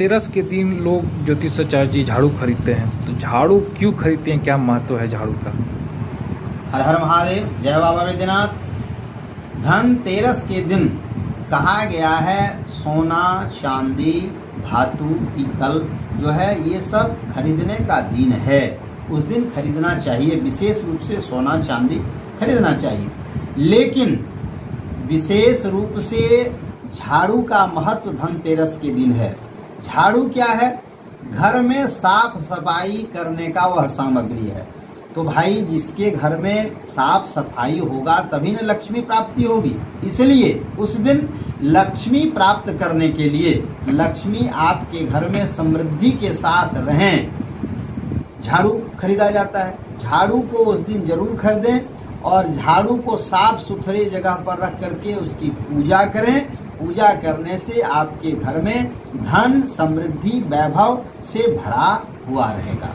धनतेरस के दिन लोग ज्योतिषाचार्य जी झाड़ू खरीदते हैं। तो झाड़ू क्यों खरीदते हैं? क्या महत्व है झाड़ू का? हर हर महादेव, जय बाबा वैद्यनाथ। धनतेरस के दिन कहा गया है, सोना, चांदी, धातु, पीतल जो है, ये सब खरीदने का दिन है। उस दिन खरीदना चाहिए, विशेष रूप से सोना, चांदी खरीदना चाहिए। लेकिन विशेष रूप से झाड़ू का महत्व धनतेरस के दिन है। झाड़ू क्या है? घर में साफ़ सफ़ाई करने का वह सामग्री है। तो भाई, जिसके घर में साफ़ सफ़ाई होगा, तभी न लक्ष्मी प्राप्ति होगी। इसलिए उस दिन लक्ष्मी प्राप्त करने के लिए लक्ष्मी आपके घर में समृद्धि के साथ रहें। झाड़ू खरीदा जाता है। झाड़ू को उस दिन ज़रूर खरीदें और झाड़ू को साफ़ सुथरे जगह पर रख करके उसकी पूजा करें। पूजा करने से आपके घर में धन समृद्धि वैभव से भरा हुआ रहेगा।